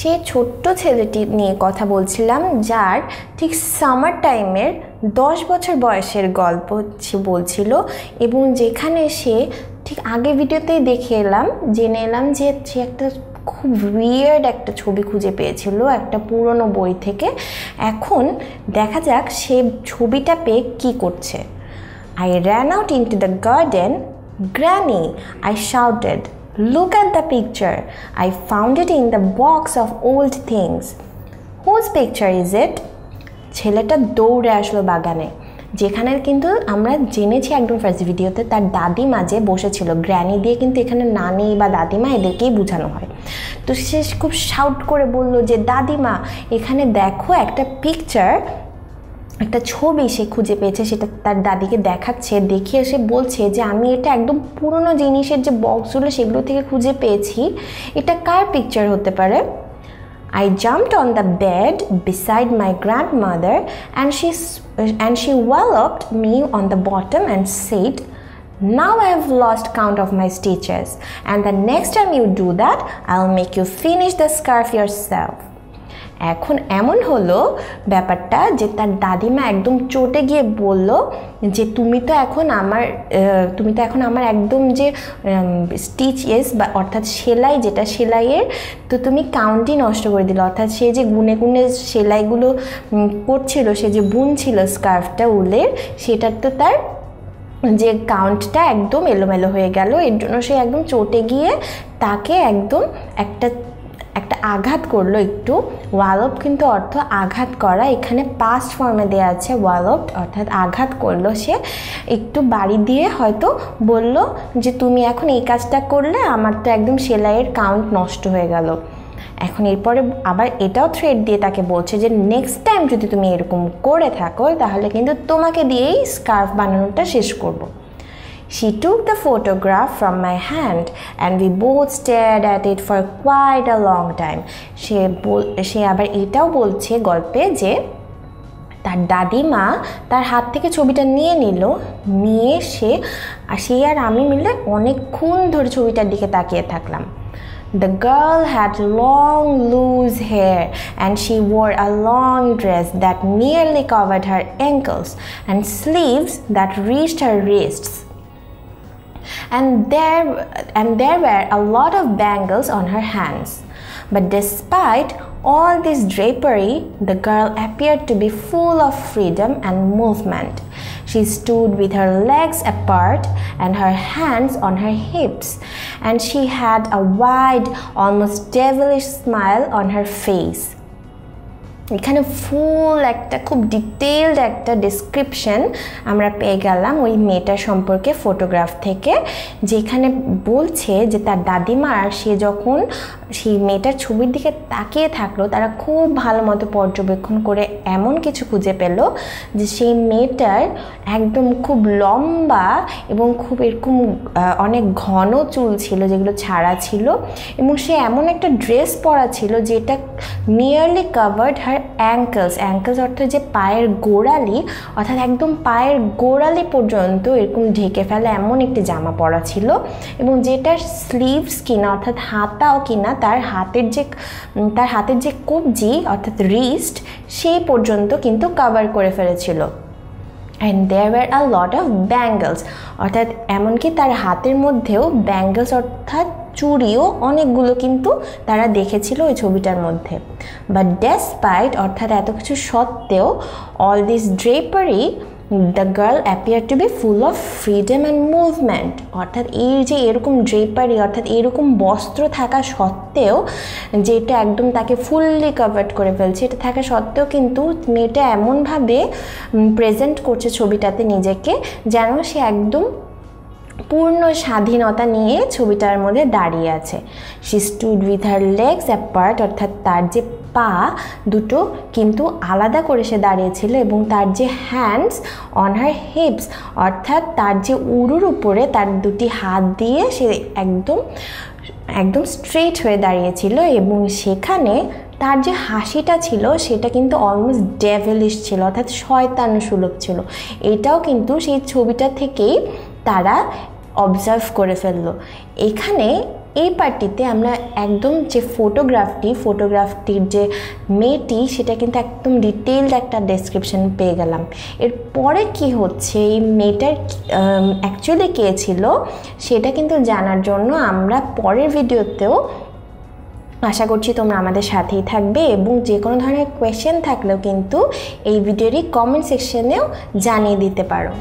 সেই ছোট্ট ছেলেটি নিয়ে কথা বলছিলাম, যার ঠিক সামার টাইমের দশ বছর বয়সের গল্প সে বলছিল এবং যেখানে সে ঠিক আগে ভিডিওতেই দেখে এলাম, জেনে এলাম যে সে একটা খুব উইয়ার্ড একটা ছবি খুঁজে পেয়েছিল একটা পুরনো বই থেকে। এখন দেখা যাক সে ছবিটা পেয়ে কী করছে। I ran out into the garden granny I shouted Look at the picture. I found it in the box of old things. Whose picture is it? ছেলেটা দৌড়ে আসলো বাগানে, যেখানে কিন্তু আমরা জেনেছি একদম ফার্স্ট ভিডিওতে তার দাদি মাঝে বসেছিল গ্র্যানি দিয়ে কিন্তু এখানে নানি বা দাদিমা এদেরকেই বোঝানো হয় তো সে খুব শাউট করে বলল যে দাদিমা এখানে দেখো একটা পিকচার একটা ছবি সে খুঁজে পেয়েছে, সেটা তার দাদিকে দেখাচ্ছে দেখিয়ে সে বলছে যে, আমি এটা একদম পুরনো জিনিসের যে বক্সগুলো সেগুলো থেকে খুঁজে পেয়েছি। এটা কার পিকচার হতে পারে? I jumped on the bed beside my grandmother and she and she walloped me on the bottom and said now I have lost count of my stitches and the next time you do that I will make you finish the scarf yourself এখন এমন হলো ব্যাপারটা যে তার দাদিমা একদম চটে গিয়ে বলল যে, তুমি তো এখন আমার তুমি তো এখন আমার একদম যে স্টিচেস বা অর্থাৎ সেলাই যেটা সেলাইয়ের, তো তুমি কাউন্টই নষ্ট করে দিল। অর্থাৎ সে যে গুনে গুনে সেলাইগুলো করছিল, সে যে বুনছিল স্কার্ফটা উলের সেটার তো তার যে কাউন্টটা একদম এলোমেলো হয়ে গেল। এর জন্য সে একদম চটে গিয়ে তাকে একদম একটা একটা আঘাত করল একটু। ওয়ালপ কিন্তু অর্থ আঘাত করা। এখানে পাস্ট ফর্মে দেওয়া আছে ওয়ালপ অর্থাৎ আঘাত করল সে। একটু বাড়ি দিয়ে হয়তো বলল যে, তুমি এখন এই কাজটা করলে আমার তো একদম সেলাইয়ের কাউন্ট নষ্ট হয়ে গেল। এখন এরপরে আবার এটাও থ্রেড দিয়ে তাকে বলছে যে নেক্সট টাইম যদি তুমি এরকম করে থাকো, তাহলে কিন্তু তোমাকে দিয়েই স্কার্ফ বানানোটা শেষ করব। She took the photograph from my hand and we both stared at it for quite a long time. সে সে আবার এটাও বলছে গল্পে যে তার দাদিমা তার হাত থেকে ছবিটা নিয়ে নিল নিয়ে সে আর সে আর আমি মিলে অনেকক্ষণ ধরে ছবিটার দিকে তাকিয়ে থাকলাম The girl had long, loose hair and she wore a long dress that nearly covered her ankles and sleeves that reached her wrists and there and there were a lot of bangles on her hands. But despite all this drapery the girl appeared to be full of freedom and movement. She stood with her legs apart and her hands on her hips. And she had a wide almost devilish smile on her face এখানে ফুল একটা, খুব detailed একটা description আমরা পেয়ে গেলাম ওই মেয়েটার সম্পর্কে ফটোগ্রাফ থেকে, যেখানে বলছে যে তার দাদিমার সে যখন সেই মেয়েটার ছবির দিকে তাকিয়ে থাকল, তারা খুব ভালো মতো পর্যবেক্ষণ করে এমন কিছু খুঁজে পেল যে সেই মেয়েটার একদম খুব লম্বা এবং খুব এরকম অনেক ঘন চুল ছিল যেগুলো ছাড়া ছিল এবং সে এমন একটা ড্রেস পরা ছিল যেটা নিয়ারলি কাভার্ড হার অ্যাঙ্কেলস অ্যাঙ্কেলস অর্থাৎ যে পায়ের গোড়ালি, অর্থাৎ একদম পায়ের গোড়ালি পর্যন্ত এরকম ঢেকে ফেলে এমন একটি জামা পরা ছিল এবং যেটার স্লিভস কিনা, অর্থাৎ হাতাও কিনা তার হাতের যে তার হাতের যে কবজি, অর্থাৎ রিস্ট সেই পর্যন্ত কিন্তু কাভার করে ফেলেছিল। And there were a lot of bangles অর্থাৎ এমনকি তার হাতের মধ্যেও ব্যাঙ্গলস অর্থাৎ চুরিও অনেকগুলো কিন্তু তারা দেখেছিল ওই ছবিটার মধ্যে। বাট ডেসপাইট অর্থাৎ এত কিছু সত্ত্বেও all this drapery the girl appear to be full of freedom and movement অর্থাৎ এই যে এরকম ড্রেপারি অর্থাৎ এরকম বস্ত্র থাকা সত্ত্বেও যেটা একদম তাকে ফুললি কভার্ড করে ফেলছে, এটা থাকা সত্ত্বেও কিন্তু মেয়েটা এমনভাবে প্রেজেন্ট করছে ছবিটাতে নিজেকে, যেন সে একদম পূর্ণ স্বাধীনতা নিয়ে ছবিটার মধ্যে দাঁড়িয়ে আছে। She stood with her legs apart অর্থাৎ তার যে পা দুটো কিন্তু আলাদা করে সে দাঁড়িয়েছিল এবং তার যে হ্যান্ডস অন হার হিপস অর্থাৎ তার যে উড়ুর উপরে তার দুটি হাত দিয়ে সে একদম একদম স্ট্রেট হয়ে দাঁড়িয়েছিল এবং সেখানে তার যে হাসিটা ছিল সেটা কিন্তু অলমোস্ট ডেভেলিশ ছিল, অর্থাৎ শয়তান সুলভ ছিল। এটাও কিন্তু সেই ছবিটা থেকেই তারা অবজার্ভ করে ফেলল। এখানে এই পার্টিতে আমরা একদম যে ফটোগ্রাফটি ফটোগ্রাফটির যে মেয়েটি, সেটা কিন্তু একদম ডিটেলড একটা ডেসক্রিপশন পেয়ে গেলাম। এরপরে কি হচ্ছে? এই মেয়েটার অ্যাকচুয়ালি কে ছিল? সেটা কিন্তু জানার জন্য আমরা পরের ভিডিওতেও আশা করছি তোমরা আমাদের সাথেই থাকবে এবং যে কোনো ধরনের কোয়েশ্চেন থাকলেও কিন্তু এই ভিডিওরই কমেন্ট সেকশনেও জানিয়ে দিতে পারো।